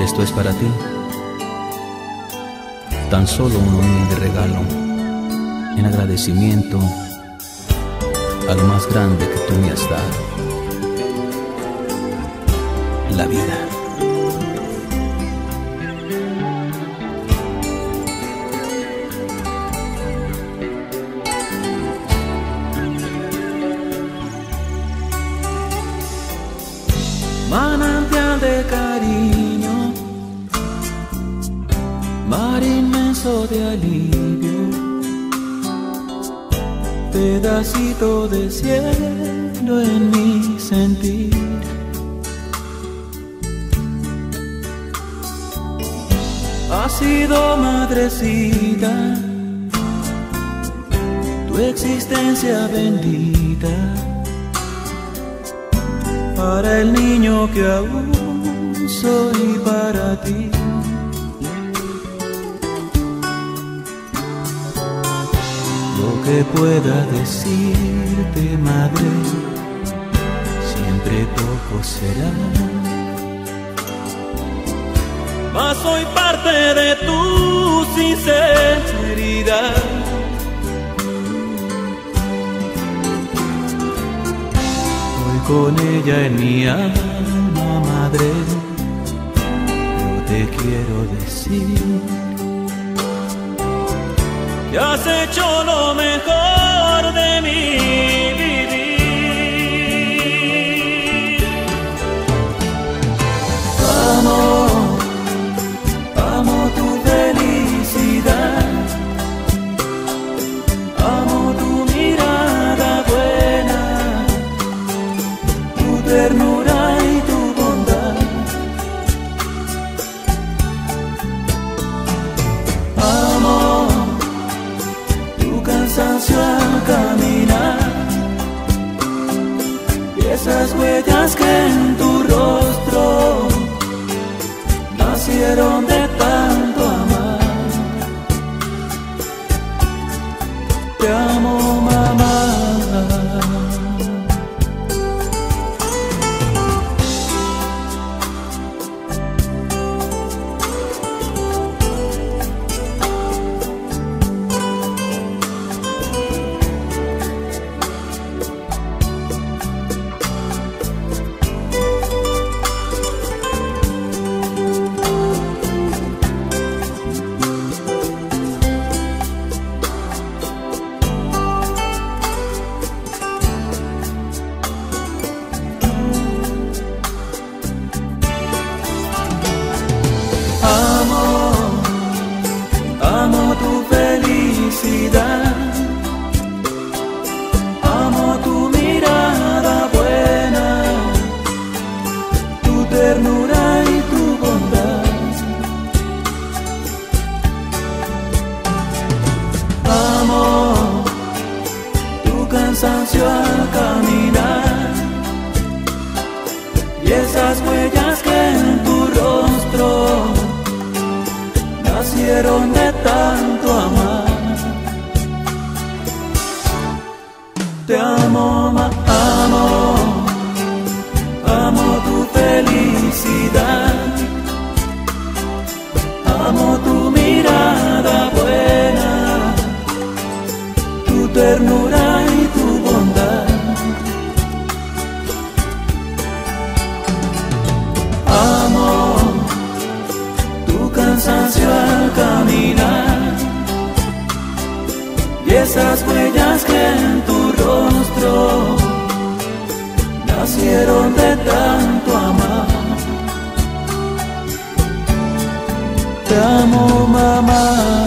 Esto es para ti. Tan solo un humilde regalo en agradecimiento a lo más grande que tú me has dado. La vida. manantial de mar inmenso de alivio, pedacito de cielo en mi sentir. Ha sido madrecita, tu existencia bendita para el niño que aún soy para ti. Que pueda decirte, madre, siempre poco será. Mas soy parte de tu sinceridad. con ella en mi alma, madre, yo te quiero decir que has hecho lo mejor de mi esas huellas que en tu amo tu felicidad, amo tu mirada buena, tu ternura y tu bondad. Amo tu cansancio al caminar y esas huellas que en tu rostro nacieron esas huellas que en tu rostro nacieron de tanto amar. Te amo, mamá.